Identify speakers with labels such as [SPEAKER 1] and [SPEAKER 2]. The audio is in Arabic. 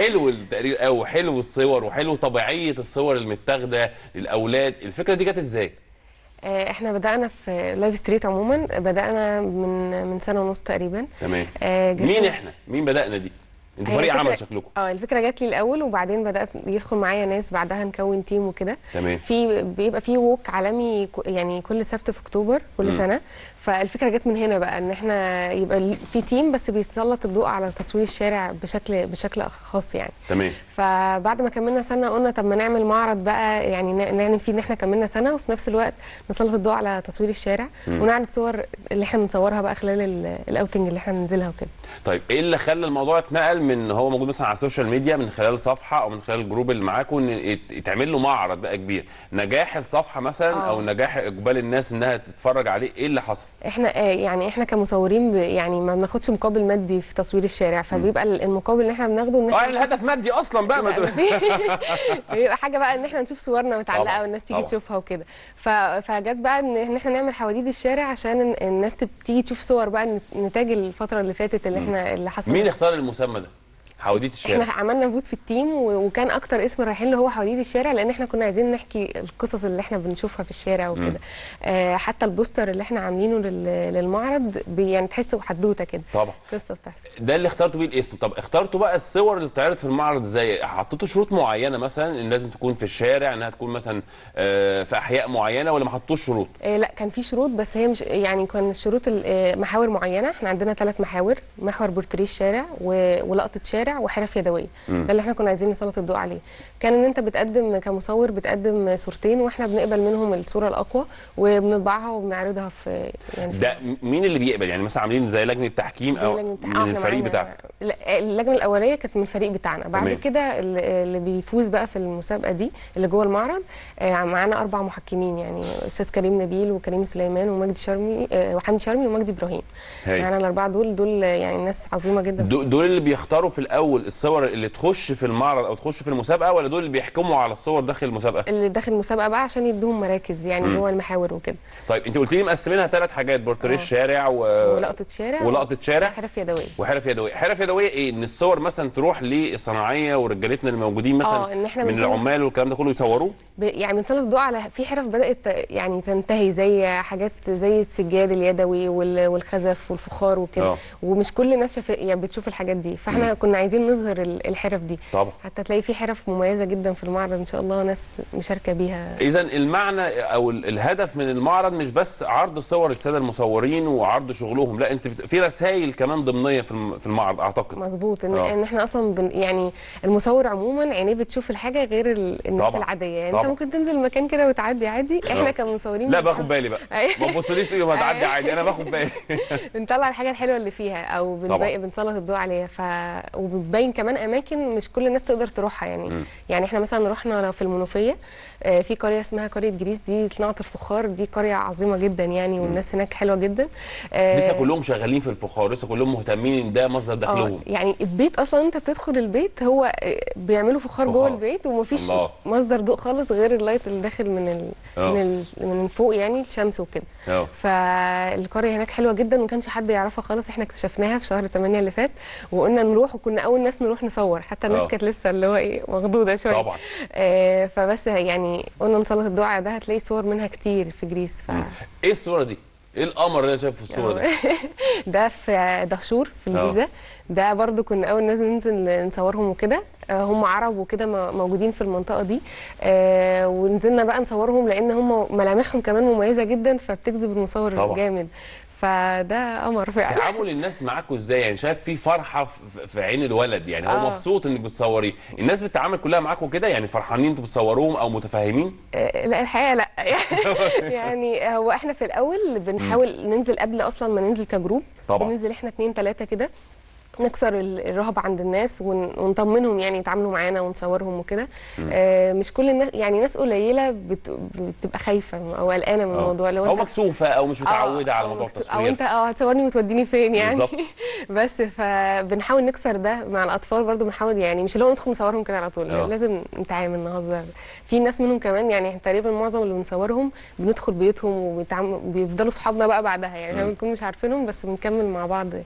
[SPEAKER 1] حلو التقرير قوي وحلو الصور وحلو طبيعية الصور المتاخدة للأولاد. الفكرة دي جت إزاي؟
[SPEAKER 2] آه، إحنا بدأنا في Life Street عموما بدأنا من من سنة ونص تقريبا.
[SPEAKER 1] تمام.
[SPEAKER 2] آه،
[SPEAKER 1] مين إحنا؟ مين بدأنا دي؟
[SPEAKER 2] أنتوا
[SPEAKER 1] فريق عمل شكلكم
[SPEAKER 2] آه الفكرة جات لي الأول وبعدين بدأت يدخل معايا ناس بعدها نكون team وكده
[SPEAKER 1] تمام.
[SPEAKER 2] في بيبقى في walk عالمي يعني كل سبت في أكتوبر كل
[SPEAKER 1] مم.
[SPEAKER 2] سنة فالفكرة جت من هنا بقى إن إحنا يبقى في team بس بيسلط الضوء على تصوير الشارع بشكل بشكل خاص يعني
[SPEAKER 1] تمام
[SPEAKER 2] فبعد ما كملنا سنة قلنا طب ما نعمل معرض بقى يعني نعمل فيه إن إحنا كملنا سنة وفي نفس الوقت نسلط الضوء على تصوير الشارع
[SPEAKER 1] مم.
[SPEAKER 2] ونعرض صور اللي إحنا بنصورها بقى خلال ال- ال outing اللي إحنا بننزلها وكده
[SPEAKER 1] طيب إيه اللي خلى الموضوع اتنقل من إن هو موجود مثلا على ال social media من خلال صفحة أو من خلال ال group اللي معاكم إن يت- يتعمل له معرض بقى كبير. نجاح الصفحة مثلا
[SPEAKER 2] آه.
[SPEAKER 1] أو نجاح إقبال الناس إنها تتفرج عليه إيه اللي حصل؟
[SPEAKER 2] إحنا آه، يعني إحنا كمصورين يعني ما بناخدش مقابل مادي في تصوير الشارع فبيبقى ال- المقابل اللي إحنا بناخده إن
[SPEAKER 1] آه
[SPEAKER 2] إحنا
[SPEAKER 1] يعني الهدف مادي أصلا بقى
[SPEAKER 2] بيبقى حاجة بقى إن إحنا نشوف صورنا
[SPEAKER 1] متعلقة
[SPEAKER 2] والناس تيجي. تشوفها وكده. فجت بقى إن إحنا نعمل حواديت الشارع عشان ال- الناس تيجي تشوف صور بقى نتاج الفترة اللي فاتت اللي إحنا اللي حصل
[SPEAKER 1] مين اختار المسمى ده؟ حواديت الشارع.
[SPEAKER 2] إحنا عملنا vote في ال team وكان أكتر اسم رايحين له هو حواديت الشارع لأن إحنا كنا عايزين نحكي القصص اللي إحنا بنشوفها في الشارع وكده. آه حتى ال poster اللي إحنا عاملينه لل- للمعرض يعني تحسه حدوتة كده.
[SPEAKER 1] طبعا.
[SPEAKER 2] قصة بتحصل.
[SPEAKER 1] ده اللي اخترتوا بيه الاسم. طب اخترتوا بقى الصور اللي بتتعرض في المعرض إزاي؟ حطيتوا شروط معينة مثلا إن لازم تكون في الشارع إنها تكون مثلا آه، في أحياء معينة ولا ما حطوش شروط؟
[SPEAKER 2] آه لا كان في شروط بس هي مش يعني كان الشروط ال- آه، محاور معينة. إحنا عندنا ثلاث محاور. محور بورتريه الشارع ولقطة شارع. وحرف
[SPEAKER 1] يدوية.
[SPEAKER 2] ده اللي إحنا كنا عايزين نسلط الضوء عليه. كان إن أنت بتقدم كمصور بتقدم صورتين وإحنا بنقبل منهم الصورة الأقوى وبنطبعها وبنعرضها في يعني في
[SPEAKER 1] ده مين اللي بيقبل؟ يعني مثلا عاملين زي لجنة تحكيم أو
[SPEAKER 2] لجنة
[SPEAKER 1] من الفريق
[SPEAKER 2] لا، اللجنة الأولية كانت من الفريق بتاعنا. بعد
[SPEAKER 1] تمام.
[SPEAKER 2] كده اللي بيفوز بقى في المسابقة دي اللي جوه المعرض آه، معانا أربع محكمين يعني أستاذ كريم نبيل وكريم سليمان ومجدي شرمي آه، وحمدي شرمي ومجدي
[SPEAKER 1] إبراهيم.
[SPEAKER 2] معانا الأربعة دول دول يعني ناس عظيمة جدا.
[SPEAKER 1] دو- دول اللي بيختاروا في الأول الصور اللي تخش في المعرض أو تخش في المسابقة ولا دول اللي بيحكموا على الصور داخل المسابقة؟
[SPEAKER 2] اللي داخل المسابقة بقى عشان يدوهم مراكز يعني. جوه المحاور وكده.
[SPEAKER 1] طيب انت قلت لي مقسمينها ثلاث حاجات بورتريه
[SPEAKER 2] آه.
[SPEAKER 1] الشارع و...
[SPEAKER 2] ولقطة شارع
[SPEAKER 1] ولقطة شارع
[SPEAKER 2] وحرف يدوية.
[SPEAKER 1] وحرف يدوية. حرف يدوية إيه؟ إن الصور مثلا تروح للصناعيه ورجالتنا الموجودين مثلا
[SPEAKER 2] آه إن إحنا
[SPEAKER 1] من العمال والكلام ده كله يصوروه
[SPEAKER 2] ب- يعني بنسلط الضوء على في حرف بدأت يعني تنتهي زي حاجات زي السجاد اليدوي وال- والخزف والفخار وكده.
[SPEAKER 1] آه.
[SPEAKER 2] ومش كل الناس شاف يعني بتشوف الحاجات دي. فإحنا كنا عايزين نظهر ال- الحرف دي
[SPEAKER 1] طبعا
[SPEAKER 2] حتى تلاقي في حرف مميزة جدا في المعرض إن شاء الله ناس مشاركة بيها
[SPEAKER 1] اذا المعنى أو ال- الهدف من المعرض مش بس عرض صور السادة المصورين وعرض شغلهم لا أنت بت... في رسائل كمان ضمنية في الم- في المعرض أعتقد
[SPEAKER 2] مظبوط إن,
[SPEAKER 1] آه.
[SPEAKER 2] إحنا أصلا بن يعني المصور عموما عينيه بتشوف الحاجة غير ال- الناس
[SPEAKER 1] طبعا.
[SPEAKER 2] العادية يعني
[SPEAKER 1] طبعا.
[SPEAKER 2] انت ممكن تنزل مكان كده وتعدي عادي
[SPEAKER 1] آه.
[SPEAKER 2] إحنا كمصورين
[SPEAKER 1] لا باخد بالي بقى
[SPEAKER 2] أيوة.
[SPEAKER 1] ما تبصليش تقولي ما تعدي عادي أنا باخد بالي
[SPEAKER 2] بنطلع الحاجة الحلوة اللي فيها أو بنسلط الضوء عليها ف وبتبين كمان أماكن مش كل الناس تقدر تروحها يعني
[SPEAKER 1] مم.
[SPEAKER 2] يعني إحنا مثلا رحنا في المنوفية آه، في قرية اسمها قرية جريس دي صناعة الفخار دي قرية عظيمة جدا يعني والناس هناك حلوة جدا آه،
[SPEAKER 1] لسه كلهم شغالين في الفخار لسه كلهم مهتمين إن ده مصدر
[SPEAKER 2] آه
[SPEAKER 1] دخلهم
[SPEAKER 2] يعني البيت أصلا انت بتدخل البيت هو آه، بيعملوا فخار جوه
[SPEAKER 1] فخار.
[SPEAKER 2] البيت ومفيش
[SPEAKER 1] الله.
[SPEAKER 2] مصدر ضوء خالص غير ال light اللي داخل من ال...
[SPEAKER 1] آه.
[SPEAKER 2] من ال... من فوق يعني الشمس وكده فالقرية هناك حلوة جدا وما كانش حد يعرفها خالص إحنا اكتشفناها في شهر 8 اللي فات وقلنا نروح وكنا أول ناس نروح نصور حتى الناس
[SPEAKER 1] آه.
[SPEAKER 2] كانت لسه اللي هو إيه مخضوضة شوية.
[SPEAKER 1] طبعا.
[SPEAKER 2] آه فبس يعني قلنا الضوء على ده هتلاقي صور منها كتير في جريس ف
[SPEAKER 1] إيه الصورة دي؟ إيه القمر اللي أنا شايفه في الصورة دي؟
[SPEAKER 2] ده في دهشور في الجيزة. ده برضو كنا أول ناس ننزل نصورهم وكده. آه، هم عرب وكده موجودين في المنطقة دي. آه، ونزلنا بقى نصورهم لأن هم ملامحهم كمان مميزة جدا فبتجذب المصور
[SPEAKER 1] طبعا.
[SPEAKER 2] جامد. فده قمر فعلا.
[SPEAKER 1] تعامل الناس معاكوا إزاي؟ يعني شايف في فرحة في- في عين الولد يعني؟ هو
[SPEAKER 2] آه.
[SPEAKER 1] مبسوط إنك بتصوريه. الناس بتتعامل كلها معاكوا كده؟ يعني فرحانين أنتوا بتصوروهم أو متفاهمين
[SPEAKER 2] آه، لا الحقيقة لا. يعني هو إحنا في الأول بنحاول ننزل قبل أصلا ما ننزل كجروب.
[SPEAKER 1] طبعا.
[SPEAKER 2] بننزل إحنا اتنين تلاتة كده. نكسر ال- الرهبه عند الناس ون- ونطمنهم يعني يتعاملوا معانا ونصورهم وكده آه مش كل الناس يعني ناس قليلة بت- بتبقى خايفة أو قلقانة من
[SPEAKER 1] آه.
[SPEAKER 2] الموضوع لو أو
[SPEAKER 1] مكسوفة أو مش متعودة
[SPEAKER 2] آه،
[SPEAKER 1] على موضوع التصوير
[SPEAKER 2] أو أنت آه هتصورني وتوديني فين يعني. بس فبنحاول نكسر ده مع الأطفال برضو بنحاول يعني مش اللي هو ندخل نصورهم كده على طول
[SPEAKER 1] آه.
[SPEAKER 2] لازم نتعامل نهزر في ناس منهم كمان يعني تقريبا معظم اللي بنصورهم بندخل بيوتهم وبيتعاملوا بيفضلوا صحابنا بقى بعدها يعني
[SPEAKER 1] إحنا.
[SPEAKER 2] بنكون مش عارفينهم بس بنكمل مع بعض